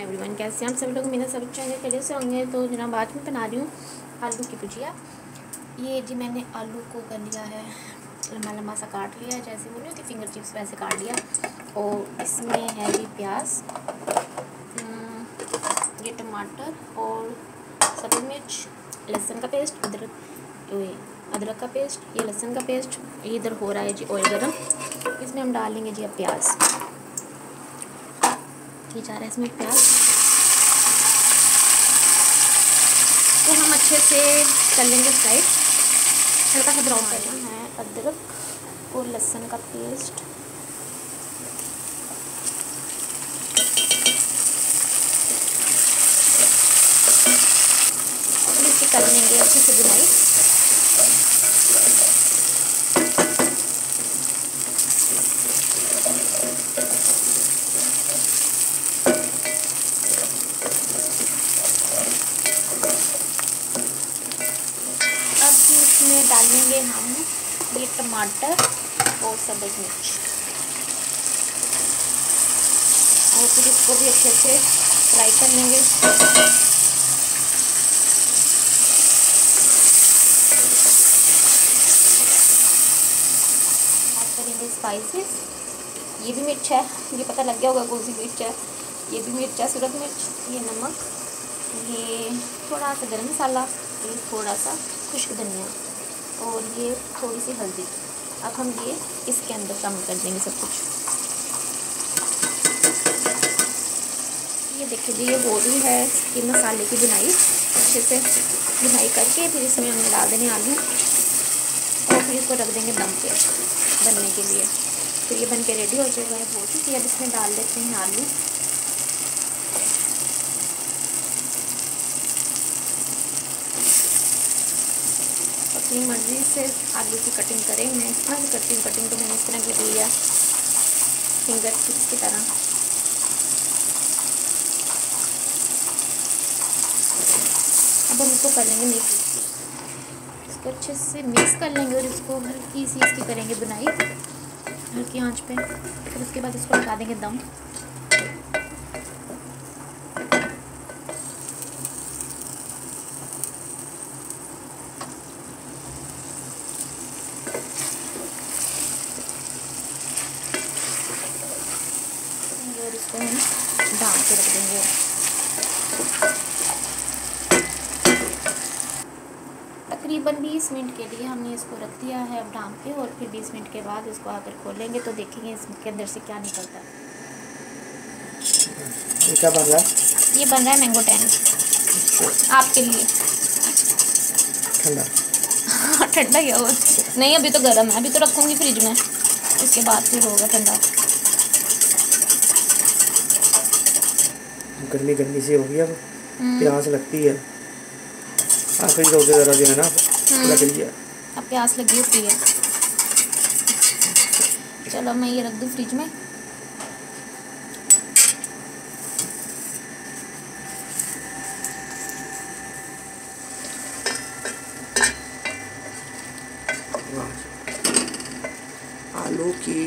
Everyone कैसे हैं आप सभी लोग? मेरा सब चैनल के लिए से होंगे तो जनाब आज मैं बना रही हूँ। आलू की भुजिया। ये जी मैंने आलू को कर लिया है। लंबा लंबा सा काट लिया जैसे बोली होती फिंगर चिप्स वैसे काट लिया। और इसमें है जी प्याज हम्म, ये टमाटर और सब्ज़ मिर्च लहसुन का पेस्ट अदरक अदरक का पेस्ट ये लहसुन का पेस्ट ये इधर हो रहा है जी ऑयल गर्म। इसमें हम डालेंगे जी अब प्याज। ये जा रहा है इसमें प्याज। तो हम अच्छे से कर लेंगे फ्राई। हल्का सा ब्राउन करना है, अदरक और लहसुन का पेस्ट। कर लेंगे अच्छे से बुनाई इसमें डालेंगे हम ये टमाटर और सब्ज़ मिर्च। और फिर इसको भी अच्छे से फ्राई कर लेंगे। स्पाइसेस ये भी मिर्च है ये पता लग गया होगा कौन सी मिर्च है। ये भी मिर्च है सूरज मिर्च, ये नमक, ये थोड़ा सा गरम मसाला, ये थोड़ा सा खुश्क धनिया। और ये थोड़ी सी हल्दी। अब हम ये इसके अंदर शामिल कर देंगे सब कुछ। ये देखिए जी, ये रही है, ये मसाले की बुनाई। अच्छे से बुनाई करके फिर इसमें हमने डाल देने आलू। और फिर इसको रख देंगे दम पे बनने के लिए। फिर ये बन के रेडी हो जाएगा हो चुकी है। अब इसमें डाल देते हैं आलू। अपनी मर्ज़ी से आलू की कटिंग करें। मैं इस तरह से करती हूँ कटिंग तो मैंने इस तरह की दी है फिंगर टिप्स की तरह। अब हम इसको कर लेंगे मिक्स इसको अच्छे से मिक्स कर लेंगे और इसको हल्की सी इसकी करेंगे बुनाई। हल्की आँच पे। फिर उसके बाद इसको लगा देंगे दम और इसको हम ढाम के रख देंगे तकरीबन 20 मिनट के लिए हमने इसको रख दिया है अब ढाम पे और फिर 20 मिनट के बाद इसको आकर खोलेंगे तो देखेंगे इसके अंदर से क्या निकलता है। ये क्या बन रहा है? ये बन रहा है मैंगो टैन आपके लिए। ठंडा। हाँ ठंडा क्या हुआ नहीं अभी तो गर्म है। अभी तो रखूँगी फ्रिज में। इसके बाद फिर होगा ठंडा। गर्मी गर्मी सी हो गई अब। हम्म, प्यास लगती है। आखिरी रोज़े ज़रा जो है ना लग रही है। अब प्यास लगी होती है। चलो मैं ये रख दूँ फ्रिज में। आलू की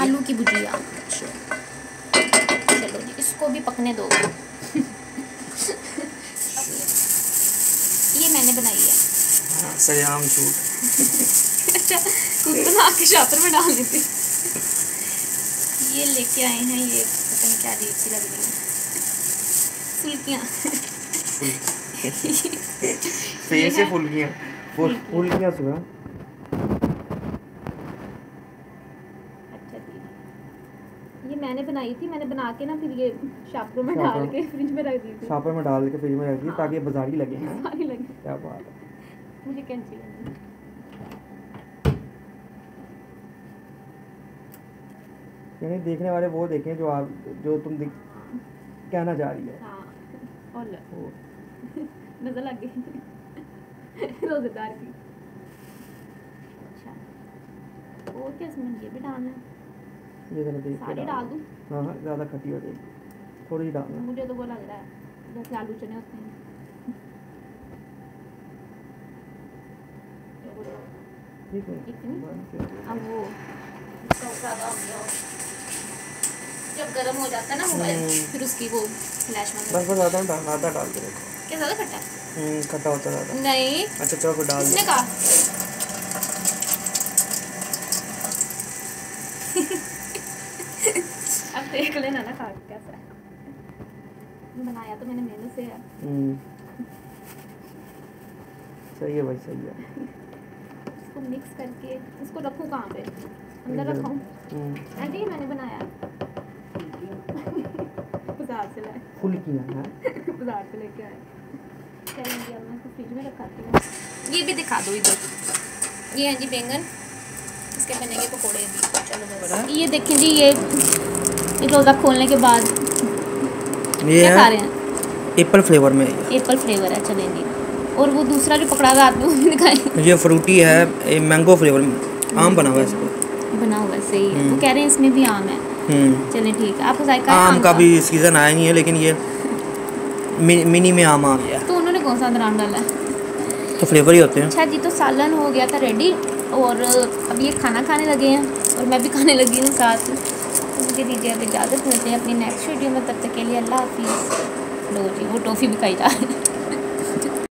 आलू की भुजिया। अच्छा। इसको भी पकने दो। ये मैंने बनाई है। हाँ सयाम अच्छा खुद बना के शापर में डाल देती। ये लेके आए हैं ये पता नहीं क्या अजीब सी लग रही है। फुल्कियाँ। फेस से फुल्कियाँ। फुल फुल्कियाँ सुना अच्छा जी ये मैंने बनाई थी मैंने बना के ना फिर ये शापरों में डाल के फ्रिज में रख दी थी। छापर में डाल के फ्रिज में रख दी ताकि ये बाजारी लगे। सारी लगी। क्या बात है। मुझे कैंची लगी। यानी देखने वाले वो देखें जो आप जो तुम दिख कहना चाह रही है। हाँ और नज़र लग गई। रोजेदार की। अच्छा। और क्या इसमें ये भी डालना है? ये जरा सारी डाल डाल दूँ? हाँ हाँ ज़्यादा खट्टी हो जाएगी। थोड़ी डालना मुझे तो वो लग रहा है जैसे आलू चने होते हैं। ठीक है। अब वो ज़्यादा जब गर्म हो जाता है ना मोबाइल हम्म। फिर उसकी वो फ्लैश बस बस आधा डाल आधा डाल के देखो क्या ज़्यादा खट्टा? हम्म, खट्टा होता है ज़्यादा। नहीं। अच्छा चलो डाल किसने दो। कहा? अब देख लेना ना खा कैसा बनाया तो मैंने मेहनत से है। सही है भाई सही है इसको मिक्स करके इसको रखूँ कहाँ पे अंदर हम्म, आंटी ये मैंने बनाया बाज़ार से लाए फुल किया है बाज़ार से लेके आए चलेंगे अब मैं इसको फ्रिज में रखाती हूँ ये भी दिखा दो इधर ये है जी बैंगन इसके बनेंगे पकोड़े भी। चलो ये देखें जी ये ये रोज़ा खोलने के बाद ये क्या खा रहे हैं? एप्पल फ्लेवर में। एप्पल फ्लेवर है चलें जी। और वो दूसरा जो पकड़ा था आपने वो भी दिखाई ये फ्रूटी है ये मैंगो फ्लेवर में। आम बना हुआ है इसको। बना हुआ है सही है। वो हम्म। कह रहे हैं इसमें भी आम है। हम्म। चलें ठीक है। आपको जायका आम का भी सीज़न आया नहीं है लेकिन ये मिनी में आम आ गया। तो उन्होंने कौन सा दरान डाला? है तो फ्लेवर ही होते हैं। अच्छा जी तो सालन हो गया था रेडी और अब ये खाना खाने लगे हैं और मैं भी खाने लगी हूँ साथ। तो मुझे दीजिए अब इजाज़त मिलते हैं अपनी नेक्स्ट वीडियो में, तब तक के लिए अल्लाह हाफिज़। लो जी, वो टॉफ़ी भी खाई जा रही है।